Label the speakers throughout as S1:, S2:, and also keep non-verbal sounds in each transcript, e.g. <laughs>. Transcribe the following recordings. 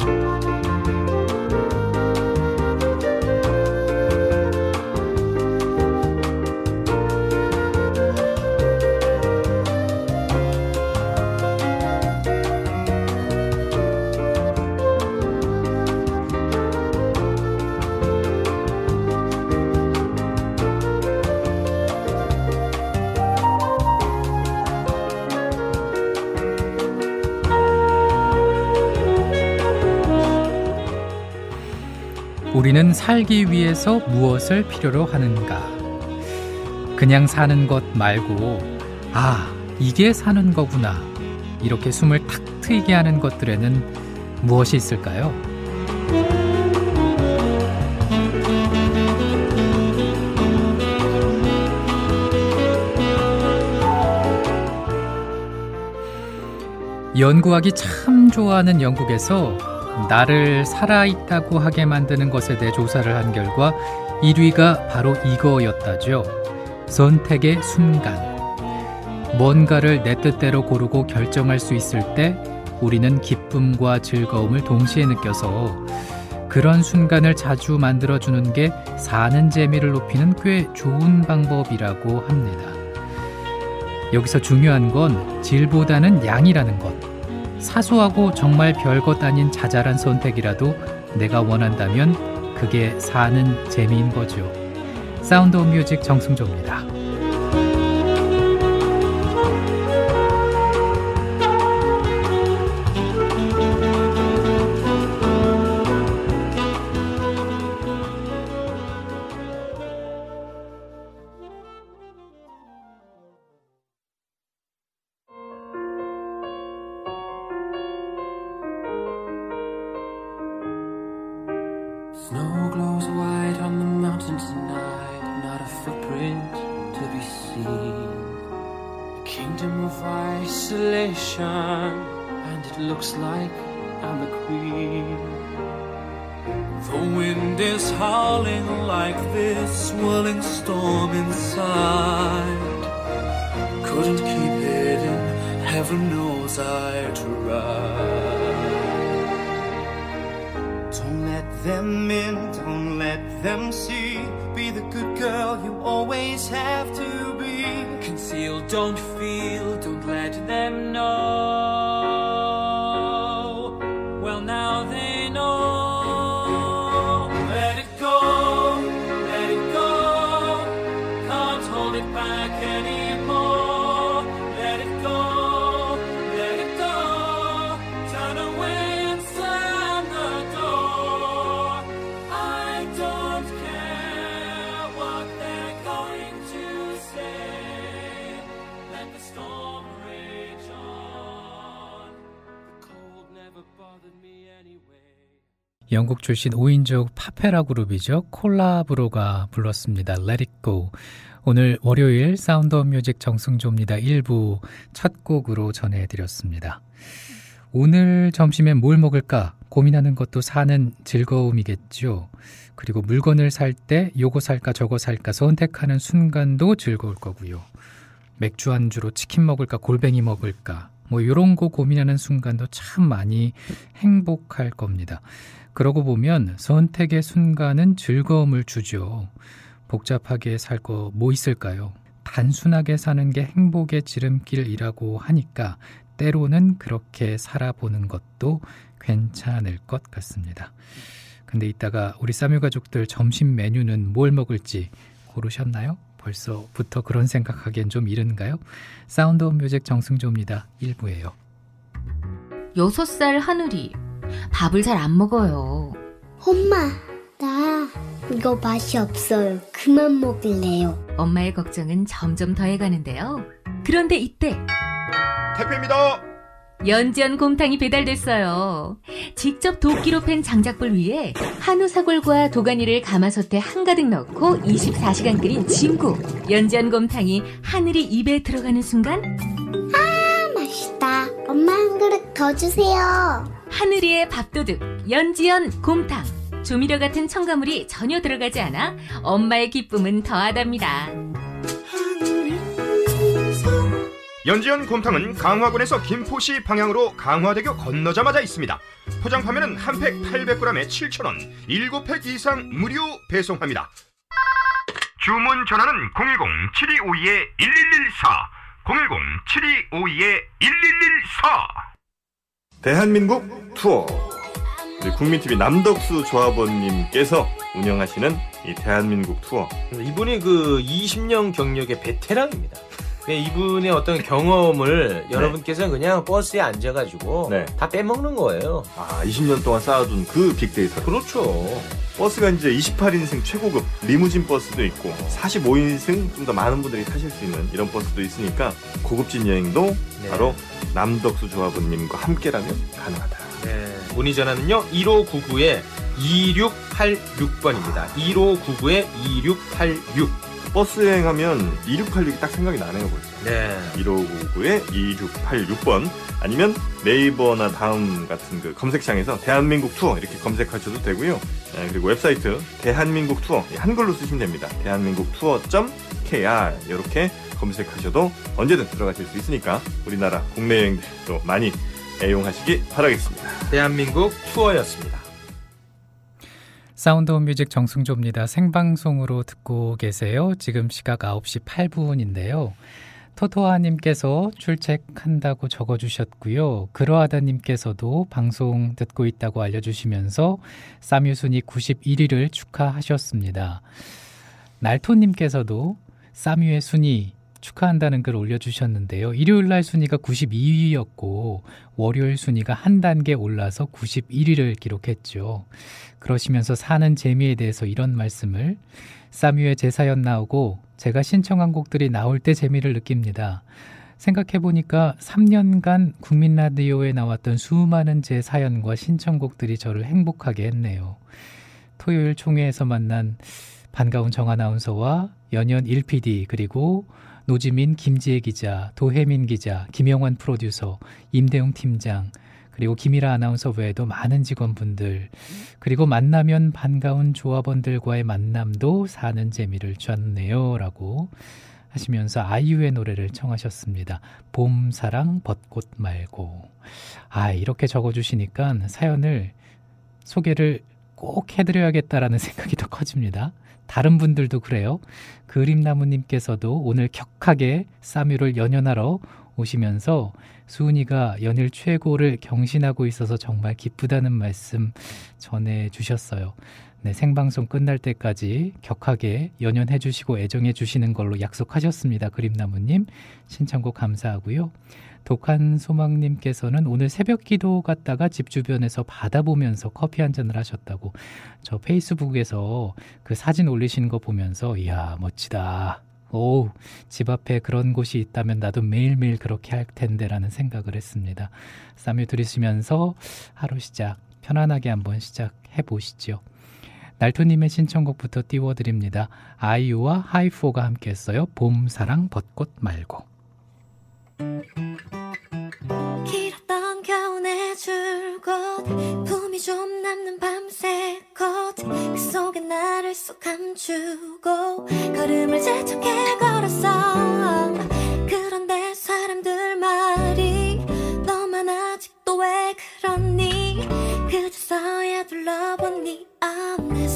S1: Bye. 우리는 살기 위해서 무엇을 필요로 하는가? 그냥 사는 것 말고, 아, 이게 사는 거구나. 이렇게 숨을 탁 트이게 하는 것들에는 무엇이 있을까요? 연구하기 참 좋아하는 영국에서 나를 살아있다고 하게 만드는 것에 대해 조사를 한 결과 1위가 바로 이거였다죠. 선택의 순간. 뭔가를 내 뜻대로 고르고 결정할 수 있을 때 우리는 기쁨과 즐거움을 동시에 느껴서 그런 순간을 자주 만들어주는 게 사는 재미를 높이는 꽤 좋은 방법이라고 합니다. 여기서 중요한 건 질보다는 양이라는 것. 사소하고 정말 별것 아닌 자잘한 선택이라도 내가 원한다면 그게 사는 재미인 거죠. Sound of Music 정승조입니다. Footprint to be seen. A kingdom of isolation, and it looks like I'm a queen. The wind is howling like this swirling storm inside. Couldn't keep it in, heaven knows I tried. Don't let them in, don't let them see. The good girl you always have to be. Conceal, don't feel, 영국 출신 5인조 팝페라 그룹이죠. Collabro가 불렀습니다. Let It Go. 오늘 월요일 Sound of Music 정승조입니다. 1부 첫 곡으로 전해드렸습니다. 오늘 점심에 뭘 먹을까 고민하는 것도 사는 즐거움이겠죠. 그리고 물건을 살 때 요거 살까 저거 살까 선택하는 순간도 즐거울 거고요. 맥주 안주로 치킨 먹을까 골뱅이 먹을까 뭐 이런 거 고민하는 순간도 참 많이 행복할 겁니다. 그러고 보면 선택의 순간은 즐거움을 주죠. 복잡하게 살 거 뭐 있을까요? 단순하게 사는 게 행복의 지름길이라고 하니까 때로는 그렇게 살아보는 것도 괜찮을 것 같습니다. 근데 이따가 우리 쌈유 가족들 점심 메뉴는 뭘 먹을지 고르셨나요? 벌써부터 그런 생각하기엔 좀 이른가요? Sound of Music 정승조입니다. 1부예요.
S2: 6살 하늘이 밥을 잘 안 먹어요.
S3: 엄마, 나 이거 맛이 없어요. 그만 먹을래요.
S2: 엄마의 걱정은 점점 더해가는데요. 그런데 이때
S4: 택배입니다.
S2: 연지연 곰탕이 배달됐어요. 직접 도끼로 팬 장작불 위에 한우 사골과 도가니를 가마솥에 한가득 넣고 24시간 끓인 진국. 연지연 곰탕이 하늘이 입에 들어가는 순간
S3: 아 맛있다. 엄마 한 그릇 더 주세요.
S2: 하늘이의 밥도둑 연지연 곰탕. 조미료 같은 첨가물이 전혀 들어가지 않아 엄마의 기쁨은 더하답니다.
S4: 연지연 곰탕은 강화군에서 김포시 방향으로 강화대교 건너자마자 있습니다. 포장 판매는 한팩 800g에 7,000원, 7팩 이상 무료 배송합니다. 주문 전화는 010-7252-1114, 010-7252-1114.
S5: 대한민국 투어 우리 국민TV 남덕수 조합원님께서 운영하시는 이 대한민국 투어
S6: 이분이 그 20년 경력의 베테랑입니다. 그 이분의 어떤 경험을 여러분께서 그냥 버스에 앉아가지고
S5: 네.
S6: 다 빼먹는 거예요.
S5: 아 20년 동안 쌓아둔 그 빅데이터
S6: 그렇죠.
S5: 버스가 이제 28인승 최고급 리무진 버스도 있고 45인승 좀 더 많은 분들이 타실 수 있는 이런 버스도 있으니까 고급진 여행도
S6: 네.
S5: 바로 남덕수 조합원님과 함께라면 가능하다
S6: 네. 문의 전화는요 1599에 2686번입니다. 1599에 2686.
S5: 버스 여행하면 2686이 딱 생각이 나네요 벌써
S6: 네.
S5: 1599에 2686번 아니면 네이버나 다음 같은 그 검색창에서 대한민국 투어 이렇게 검색하셔도 되고요. 네, 그리고 웹사이트 대한민국 투어 예, 한글로 쓰시면 됩니다. 대한민국 투어.kr 이렇게 검색하셔도 언제든 들어가실 수 있으니까 우리나라 국내 여행도 많이 애용하시기 바라겠습니다.
S6: 대한민국 투어였습니다.
S1: Sound of Music 정승조입니다. 생방송으로 듣고 계세요. 지금 시각 9시 8분인데요. 토토아님께서 출첵한다고 적어주셨고요. 그러하다님께서도 방송 듣고 있다고 알려주시면서 쌈유순이 91위를 축하하셨습니다. 날토님께서도 쌈유의 순위 축하한다는 글 올려주셨는데요. 일요일 날 순위가 92위였고 월요일 순위가 한 단계 올라서 91위를 기록했죠. 그러시면서 사는 재미에 대해서 이런 말씀을 쌈유의 제 사연 나오고 제가 신청한 곡들이 나올 때 재미를 느낍니다. 생각해보니까 3년간 국민 라디오에 나왔던 수많은 제 사연과 신청곡들이 저를 행복하게 했네요. 토요일 총회에서 만난 반가운 정 아나운서와 연연 1PD 그리고 노지민 김지혜 기자, 도혜민 기자, 김영환 프로듀서, 임대웅 팀장, 그리고 김일아 아나운서 외에도 많은 직원분들, 그리고 만나면 반가운 조합원들과의 만남도 사는 재미를 줬네요. 라고 하시면서 아이유의 노래를 청하셨습니다. 봄, 사랑, 벚꽃 말고. 아, 이렇게 적어주시니까 사연을 소개를 꼭 해드려야겠다라는 <laughs> 생각이 더 커집니다. 다른 분들도 그래요. 그림나무님께서도 오늘 격하게 쌈유를 연연하러 오시면서 수은이가 연일 최고를 경신하고 있어서 정말 기쁘다는 말씀 전해 주셨어요. 네, 생방송 끝날 때까지 격하게 연연해 주시고 애정해 주시는 걸로 약속하셨습니다. 그림나무님 신청곡 감사하고요. 독한 소망님께서는 오늘 새벽 기도 갔다가 집 주변에서 바다 보면서 커피 한 잔을 하셨다고 저 페이스북에서 그 사진 올리시는 거 보면서 이야 멋지다. 오, 집 앞에 그런 곳이 있다면 나도 매일매일 그렇게 할 텐데라는 생각을 했습니다. 쌈유 들으시면서 하루 시작 편안하게 한번 시작해 보시죠. 날토님의 신청곡부터 띄워드립니다. 아이유와 하이포가 함께했어요. 봄, 사랑, 벚꽃 말고.
S7: 품이 좀 남는 밤새 꽃그 속에 나를 쏙 감추고 걸음을 재촉해 걸었어. 그런데 사람들 말이 너만 아직도 왜 그러니? 그저서야 둘러본 네어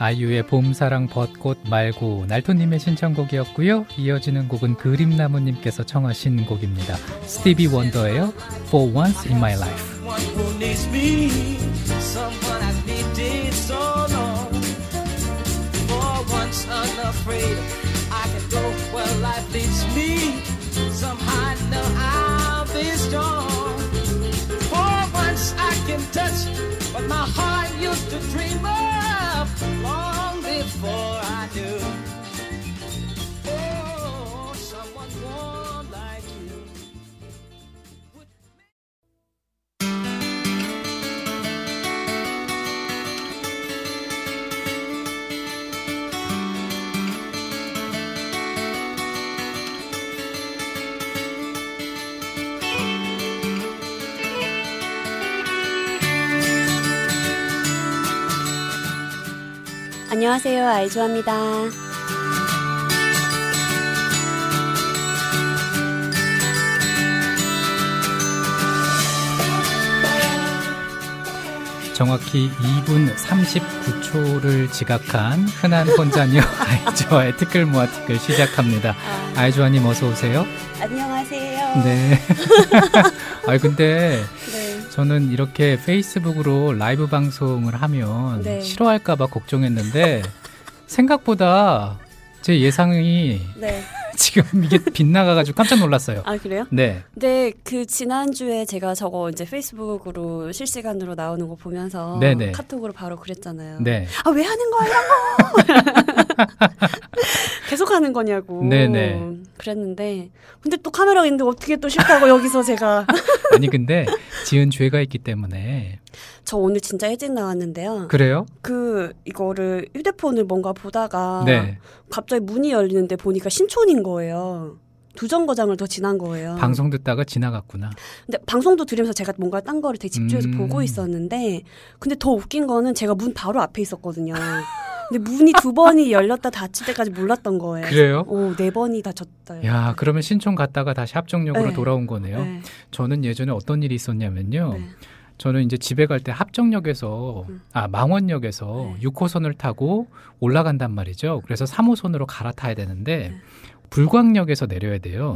S1: 아이유의 봄, 사랑, 벚꽃 말고 날토님의 신청곡이었고요. 이어지는 곡은 그림나무님께서 청하신 곡입니다. 스티비 원더예요. For Once in My Life.
S8: What my heart used to dream of for
S9: 안녕하세요. 아이조합니다.
S1: 정확히 2분 39초를 지각한 흔한 혼자녀 <laughs> 아이조아의 티끌 모아 티끌 시작합니다. 아이조아님 어서 오세요.
S9: 안녕하세요.
S1: 네. <laughs> 아 근데
S9: 네.
S1: 저는 이렇게 페이스북으로 라이브 방송을 하면
S9: 네.
S1: 싫어할까봐 걱정했는데 생각보다 제 예상이
S9: 네. <laughs>
S1: 지금 이게 빗나가가지고 깜짝 놀랐어요.
S9: 아, 그래요?
S1: 네.
S9: 네, 그 지난 주에 제가 저거 이제 페이스북으로 실시간으로 나오는 거 보면서
S1: 네네.
S9: 카톡으로 바로 그랬잖아요.
S1: 네.
S9: 아, 왜 하는 거야, 이런 거! <laughs> 계속 하는 거냐고.
S1: 네네.
S9: 그랬는데. 근데 또 카메라가 있는데 어떻게 또 싫다고 여기서 제가. <laughs>
S1: 아니 근데 지은 죄가 있기 때문에
S9: 저 오늘 진짜 일찍 나왔는데요.
S1: 그래요?
S9: 그 이거를 휴대폰을 뭔가 보다가
S1: 네.
S9: 갑자기 문이 열리는데 보니까 신촌인 거예요. 두 정거장을 더 지난 거예요.
S1: 방송 듣다가 지나갔구나.
S9: 근데 방송도 들으면서 제가 뭔가 딴 거를 되게 집중해서
S1: 음.
S9: 보고 있었는데 근데 더 웃긴 거는 제가 문 바로 앞에 있었거든요. <laughs> 근데 문이 두 번이 열렸다 닫힐 때까지 몰랐던 거예요.
S1: 그래요?
S9: 오, 네 번이 닫혔다.
S1: 야, 그러면 신촌 갔다가 다시 합정역으로
S9: 네.
S1: 돌아온 거네요.
S9: 네.
S1: 저는 예전에 어떤 일이 있었냐면요.
S9: 네.
S1: 저는 이제 집에 갈 때 합정역에서
S9: 음.
S1: 아 망원역에서
S9: 네.
S1: 6호선을 타고 올라간단 말이죠. 그래서 3호선으로 갈아타야 되는데
S9: 네.
S1: 불광역에서 내려야 돼요.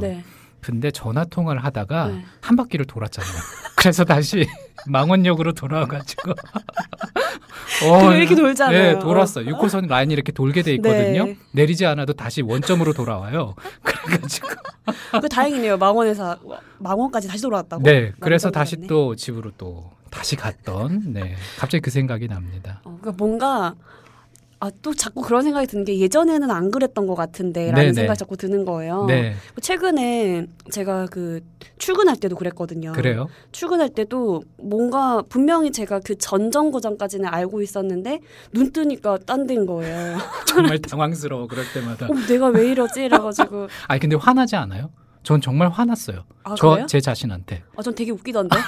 S9: 네.
S1: 근데 전화 통화를 하다가
S9: 네.
S1: 한 바퀴를 돌았잖아요. <laughs> 그래서 다시 망원역으로 돌아와가지고 <laughs>
S9: 그래, 이렇게 돌잖아요.
S1: 네, 돌았어요. 6호선 라인이 이렇게 돌게 돼 <laughs> 있거든요.
S9: 네.
S1: 내리지 않아도 다시 원점으로 돌아와요. 그래가지고
S9: 그 다행이네요. 망원에서 망원까지 다시 돌아왔다고.
S1: 네, 그래서 다시. 또 집으로 또 다시 갔던 네, 갑자기 그 생각이 납니다.
S9: 어, 그러니까 뭔가 아, 또 자꾸 그런 생각이 드는 게 예전에는 안 그랬던 것 같은데 라는
S1: 네네.
S9: 생각이 자꾸 드는 거예요.
S1: 네,
S9: 최근에 제가 그 출근할 때도 그랬거든요.
S1: 그래요.
S9: 출근할 때도 뭔가 분명히 제가 그 전정거장까지는 알고 있었는데 눈 뜨니까 딴 데인 거예요. <laughs>
S1: 정말 당황스러워 그럴 때마다.
S9: 어, 내가 왜 이러지? 이래가지고 <laughs>
S1: 아니 근데 화나지 않아요? 전 정말 화났어요.
S9: 아,
S1: 저
S9: 그래요?
S1: 제 자신한테.
S9: 아, 전 되게 웃기던데. <laughs>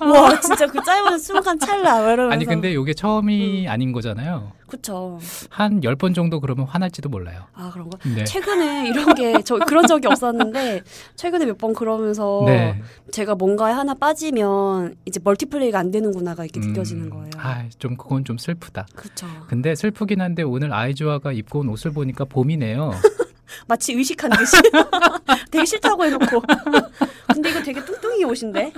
S9: 와 진짜 그 짧은 순간 찰나 막 이러면서
S1: 아니 근데 이게 처음이
S9: 음.
S1: 아닌 거잖아요.
S9: 그쵸
S1: 한열 번 정도 그러면 화날지도 몰라요.
S9: 아 그런 거
S1: 네.
S9: 최근에 이런 게 저 그런 적이 없었는데 최근에 몇 번 그러면서
S1: 네.
S9: 제가 뭔가에 하나 빠지면 이제 멀티플레이가 안 되는구나가 이렇게 느껴지는 거예요.
S1: 아, 좀 그건 좀 슬프다.
S9: 그렇죠.
S1: 근데 슬프긴 한데 오늘 아이즈와가 입고 온 옷을 보니까 봄이네요. <laughs>
S9: 마치 의식한 듯이. <laughs> 되게 싫다고 해놓고. <laughs> 근데 이거 되게 뚱뚱이 옷인데?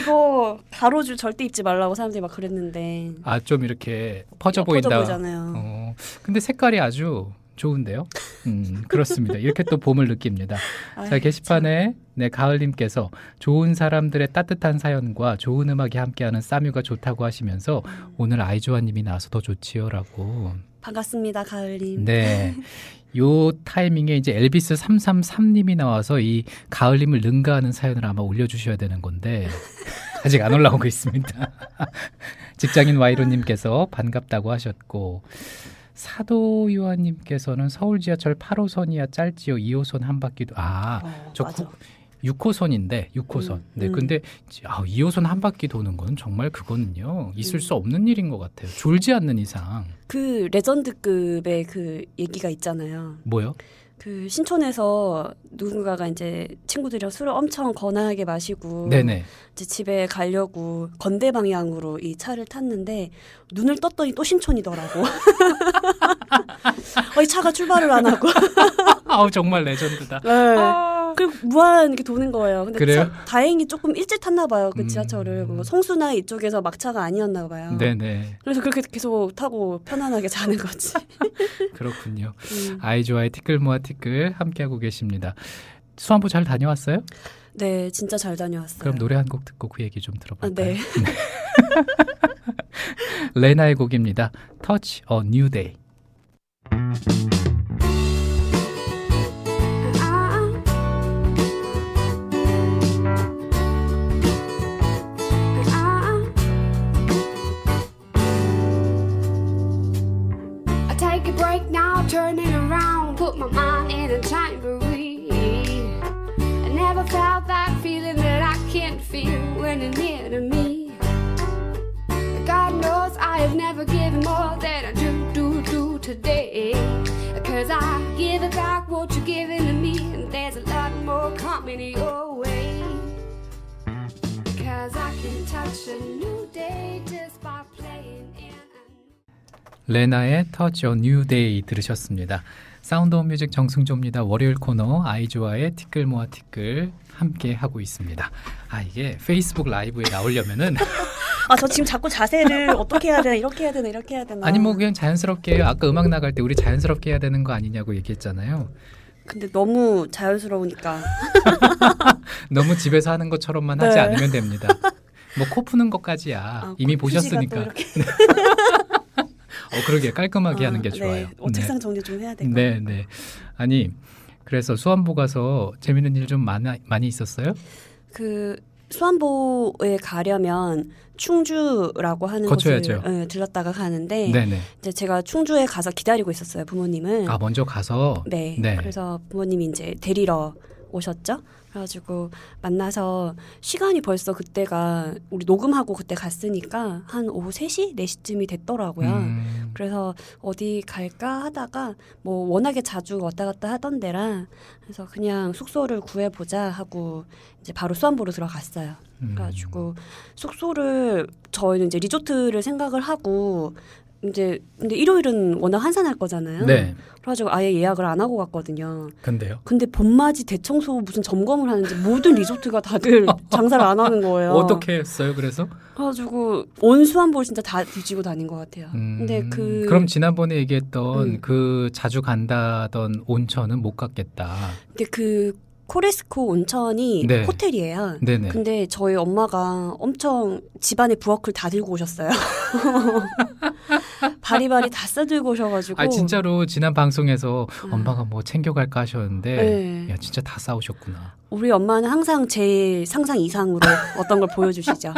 S9: 이거 가로줄 절대 입지 말라고 사람들이 막 그랬는데.
S1: 아, 좀 이렇게 퍼져
S9: 어,
S1: 보인다.
S9: 퍼져 보이잖아요.
S1: 어, 근데 색깔이 아주 좋은데요. 음, 그렇습니다. 이렇게 또 봄을 느낍니다. 자, 게시판에 네, 가을님께서 좋은 사람들의 따뜻한 사연과 좋은 음악이 함께하는 싸뮤가 좋다고 하시면서
S9: 음.
S1: 오늘 아이조아님이 나와서 더 좋지요라고.
S9: 반갑습니다 가을님.
S1: 네. 요 타이밍에 이제 엘비스 333님이 나와서 이 가을님을 능가하는 사연을 아마 올려주셔야 되는 건데 <laughs> 아직 안 올라오고 있습니다. <laughs> 직장인 와이로님께서 반갑다고 하셨고 사도 요한님께서는 서울 지하철 8호선이야 짧지요 2호선 한 바퀴도 아
S9: 어,
S1: 저
S9: 맞아.
S1: 구- 6호선인데 6호선.
S9: 음,
S1: 네,
S9: 음.
S1: 근데 아, 2호선 한 바퀴 도는 건 정말 그거는요 있을
S9: 음.
S1: 수 없는 일인 것 같아요. 졸지 않는 이상
S9: 그 레전드급의 그 얘기가 있잖아요.
S1: 뭐요?
S9: 그 신촌에서 누군가가 이제 친구들이랑 술을 엄청 거나하게 마시고
S1: 네네.
S9: 이제 집에 가려고 건대 방향으로 이 차를 탔는데 눈을 떴더니 또 신촌이더라고. <laughs> 어, 이 차가 출발을 안 하고. <laughs> <laughs>
S1: 아우 정말 레전드다.
S9: 네. 그리고 무한 이렇게 도는 거예요. 근데
S1: 그래요?
S9: 차- 다행히 조금 일찍 탔나 봐요. 그
S1: 음.
S9: 지하철을. 뭐 송수나 이쪽에서 막차가 아니었나 봐요.
S1: 네네.
S9: 그래서 그렇게 계속 타고 편안하게 자는 거지. <laughs>
S1: 그렇군요.
S9: 음.
S1: 아이즈와의 티끌 모아 티끌 함께하고 계십니다. 수안부 잘 다녀왔어요?
S9: 네, 진짜 잘 다녀왔어요.
S1: 그럼 노래 한 곡 듣고 그 얘기 좀
S9: 아,
S1: 들어볼까요?
S9: 네. <laughs>
S1: 레나의 곡입니다. Touch a New Day. 레나의 Touch Your New Day 들으셨습니다. Sound of Music 정승조입니다. 월요일 코너 아이즈와의 티끌 모아 티끌 함께 하고 있습니다. 아 이게 페이스북 라이브에 나오려면은 <laughs>
S9: 아, 저 지금 자꾸 자세를 어떻게 해야 되나, 이렇게 해야 되나, 이렇게 해야 되나.
S1: 아니 뭐 그냥 자연스럽게 아까 음악 나갈 때 우리 자연스럽게 해야 되는 거 아니냐고 얘기했잖아요.
S9: 근데 너무 자연스러우니까. <laughs>
S1: 너무 집에서 하는 것처럼만 하지
S9: 네.
S1: 않으면 됩니다. 뭐 코 푸는 것까지야
S9: 아,
S1: 이미 보셨으니까. <laughs> 어 그러게 깔끔하게 하는 게
S9: 아,
S1: 좋아요.
S9: 네. 어, 책상 정리 좀 해야 되고.
S1: 네, 네. 아니 그래서 수안보 가서 재밌는 일 좀 많이 많이 있었어요?
S9: 그 수안보에 가려면 충주라고 하는
S1: 거쳐야죠.
S9: 곳을 예, 들렀다가 가는데
S1: 네, 네.
S9: 이제 제가 충주에 가서 기다리고 있었어요 부모님을.
S1: 아 먼저 가서
S9: 네.
S1: 네.
S9: 그래서 부모님이 이제 데리러 오셨죠. 그래가지고 만나서 시간이 벌써 그때가 우리 녹음하고 그때 갔으니까 한 오후 3시? 4시쯤이 됐더라고요.
S1: 음,
S9: 그래서 어디 갈까 하다가 뭐 워낙에 자주 왔다 갔다 하던 데라 그래서 그냥 숙소를 구해보자 하고 이제 바로 수안보로 들어갔어요.
S1: 음.
S9: 그래가지고 숙소를 저희는 이제 리조트를 생각을 하고 이제 근데 일요일은 워낙 한산할 거잖아요.
S1: 네.
S9: 그래가지고 아예 예약을 안 하고 갔거든요.
S1: 근데요.
S9: 근데 봄맞이 대청소 무슨 점검을 하는지 모든 리조트가 다들 <laughs> 장사를 안 하는 거예요.
S1: 어떻게 했어요? 그래서?
S9: 그래가지고 온 수안보를 진짜 다 뒤지고 다닌 것 같아요.
S1: 음,
S9: 근데 그
S1: 그럼 지난번에 얘기했던
S9: 음.
S1: 그 자주 간다던 온천은 못 갔겠다.
S9: 근데 그 코레스코 온천이
S1: 네.
S9: 호텔이에요.
S1: 네네.
S9: 근데 저희 엄마가 엄청 집안의 부엌을 다 들고 오셨어요. <laughs> 바리바리 다 싸들고 오셔가지고.
S1: 아 진짜로 지난 방송에서
S9: 음.
S1: 엄마가 뭐 챙겨갈까 하셨는데
S9: 네.
S1: 야 진짜 다 싸우셨구나.
S9: 우리 엄마는 항상 제 상상 이상으로 <laughs> 어떤 걸 보여주시죠.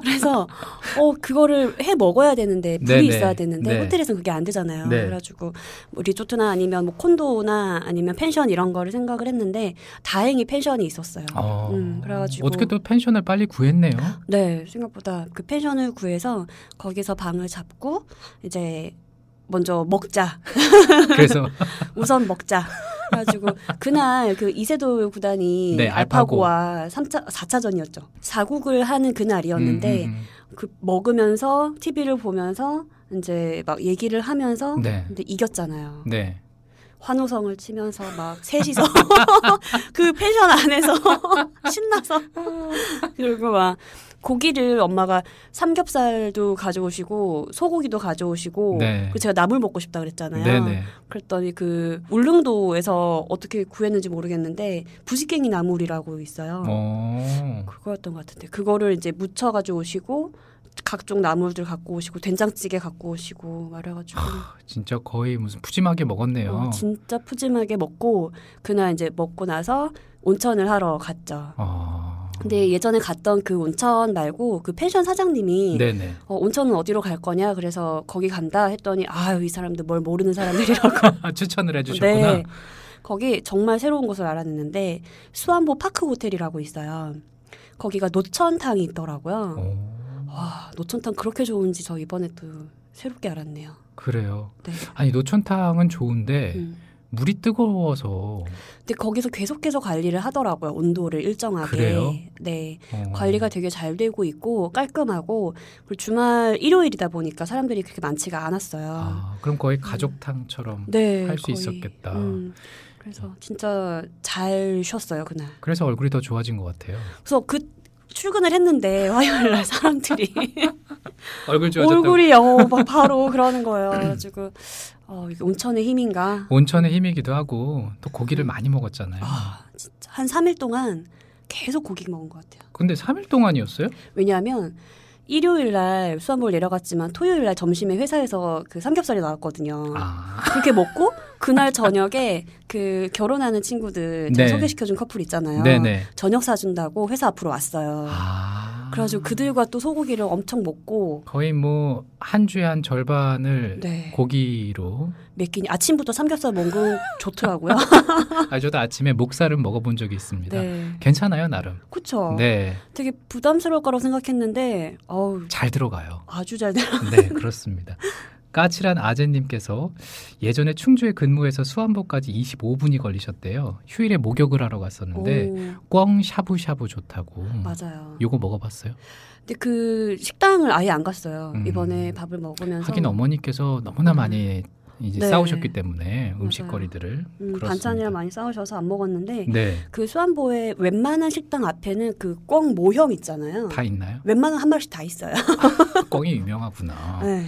S9: 그래서 어 그거를 해 먹어야 되는데 불이
S1: 네네.
S9: 있어야 되는데
S1: 네.
S9: 호텔에서는 그게 안 되잖아요.
S1: 네.
S9: 그래가지고 뭐 리조트나 아니면 뭐 콘도나 아니면 펜션 이런 거를 생각을 했는데 다행히 펜션이 있었어요.
S1: 어,
S9: 음, 그래가지고
S1: 어떻게 또 펜션을 빨리 구했네요.
S9: 네, 생각보다 그 펜션을 구해서 거기서 방을 잡고 이제 먼저 먹자.
S1: 그래서 <laughs>
S9: 우선 먹자. 그래가지고 그날 그 이세돌 구단이
S1: 네, 알파고.
S9: 알파고와 3차, 4차전이었죠. 4국을 하는 그날이었는데
S1: 음, 음,
S9: 그 먹으면서 TV를 보면서 이제 막 얘기를 하면서
S1: 음. 네.
S9: 근데 이겼잖아요.
S1: 네.
S9: 환호성을 치면서 막 셋이서 <laughs> 그 펜션 안에서 <laughs> 신나서 그리고 막 고기를 엄마가 삼겹살도 가져오시고 소고기도 가져오시고
S1: 네.
S9: 그리고 제가 나물 먹고 싶다 그랬잖아요.
S1: 네네.
S9: 그랬더니 그 울릉도에서 어떻게 구했는지 모르겠는데 부식갱이 나물이라고 있어요.
S1: 어.
S9: 그거였던 것 같은데 그거를 이제 무쳐 가지고 오시고 각종 나물들 갖고 오시고 된장찌개 갖고 오시고 말해가지고
S1: 진짜 거의 무슨 푸짐하게 먹었네요.
S9: 어, 진짜 푸짐하게 먹고 그날 이제 먹고 나서 온천을 하러 갔죠.
S1: 어.
S9: 근데 예전에 갔던 그 온천 말고 그 펜션 사장님이
S1: 네네.
S9: 어, 온천은 어디로 갈 거냐 그래서 거기 간다 했더니 아유 이 사람들 뭘 모르는 사람들이라고 <laughs>
S1: 추천을 해주셨구나.
S9: 네. 거기 정말 새로운 곳을 알았는데 수안보 파크 호텔이라고 있어요. 거기가 노천탕이 있더라고요.
S1: 오,
S9: 와 노천탕 그렇게 좋은지 저 이번에 또 새롭게 알았네요.
S1: 그래요.
S9: 네.
S1: 아니 노천탕은 좋은데
S9: 음.
S1: 물이 뜨거워서
S9: 근데 거기서 계속해서 관리를 하더라고요. 온도를 일정하게.
S1: 그래요?
S9: 네.
S1: 어.
S9: 관리가 되게 잘 되고 있고 깔끔하고 그리고 주말 일요일이다 보니까 사람들이 그렇게 많지가 않았어요.
S1: 아, 그럼 거의 가족탕처럼
S9: 네.
S1: 할수
S9: 거의.
S1: 있었겠다.
S9: 음, 그래서 진짜 잘 쉬었어요 그날.
S1: 그래서 얼굴이 더 좋아진 것 같아요.
S9: 그래서 그 출근을 했는데 <laughs> 화요일 날 사람들이
S1: 얼굴 좋아졌다고. <laughs>
S9: 얼굴이 어, 막 바로 그러는 거예요. 그래가지고 어, 이게 온천의 힘인가?
S1: 온천의 힘이기도 하고 또 고기를 많이 먹었잖아요.
S9: 아, 진짜 한 3일 동안 계속 고기 먹은 것 같아요.
S1: 근데 3일 동안이었어요?
S9: 왜냐하면 일요일 날 수산물 내려갔지만 토요일 날 점심에 회사에서 그 삼겹살이 나왔거든요.
S1: 아,
S9: 그렇게 먹고 그날 저녁에 그 결혼하는 친구들 제가
S1: 네.
S9: 소개시켜준 커플 있잖아요.
S1: 네네.
S9: 저녁 사준다고 회사 앞으로 왔어요.
S1: 아,
S9: 그래가지고 그들과 또 소고기를 엄청 먹고
S1: 거의 뭐 한 주에 한 절반을
S9: 네.
S1: 고기로.
S9: 몇 끼니 아침부터 삼겹살 거 좋더라고요. <laughs>
S1: 아 저도 아침에 목살을 먹어본 적이 있습니다.
S9: 네.
S1: 괜찮아요 나름.
S9: 그쵸.
S1: 네,
S9: 되게 부담스러울 거라고 생각했는데 어우
S1: 잘 들어가요.
S9: 아주 잘 돼.
S1: 네, 그렇습니다. 까칠한 아재님께서 예전에 충주에 근무해서 수안보까지 25분이 걸리셨대요. 휴일에 목욕을 하러 갔었는데
S9: 오,
S1: 꽝 샤브샤브 좋다고.
S9: 맞아요.
S1: 요거 먹어봤어요?
S9: 근데 그 식당을 아예 안 갔어요.
S1: 음.
S9: 이번에 밥을 먹으면서
S1: 하긴 어머니께서 너무나
S9: 음.
S1: 많이 이제
S9: 네.
S1: 싸우셨기 때문에. 음식거리들을
S9: 음. 반찬이랑 많이 싸우셔서 안 먹었는데
S1: 네,
S9: 그 수안보의 웬만한 식당 앞에는 그꽝 모형 있잖아요.
S1: 다 있나요?
S9: 웬만한 한 마리씩 다 있어요.
S1: 꽝이 유명하구나. <laughs>
S9: 네.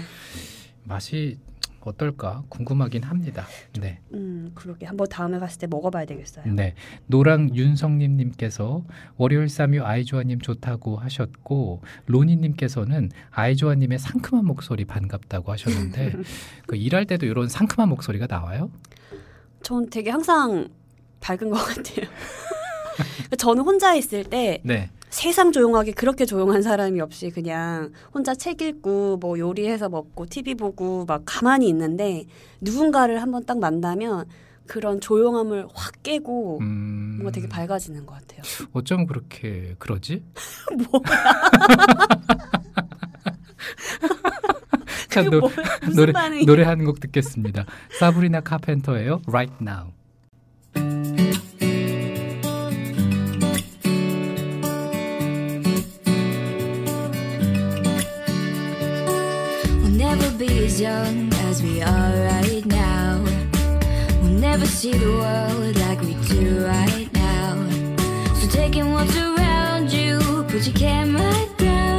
S1: 맛이 어떨까 궁금하긴 합니다. 네.
S9: 음, 그러게 한번 다음에 갔을 때 먹어봐야 되겠어요.
S1: 네. 노랑 윤성님님께서 월요일 삼유 아이조아님 좋다고 하셨고 로니님께서는 아이조아님의 상큼한 목소리 반갑다고 하셨는데 <laughs> 그 일할 때도 이런 상큼한 목소리가 나와요?
S9: 전 되게 항상 밝은 것 같아요. <laughs> 저는 혼자 있을 때
S1: 네.
S9: 세상 조용하게 그렇게 조용한 사람이 없이 그냥 혼자 책 읽고 뭐 요리해서 먹고 TV 보고 막 가만히 있는데 누군가를 한번 딱 만나면 그런 조용함을 확 깨고
S1: 음,
S9: 뭔가 되게 밝아지는 것 같아요.
S1: 어쩜 그렇게 그러지? <laughs> 자,
S9: 그게
S1: 노,
S9: 뭐야?
S1: 노래? 노래 한 곡 듣겠습니다. 사브리나 카펜터예요. Right Now.
S10: Never be as young as we are right now. We'll never see the world like we do right now. So taking what's around you, put your camera down,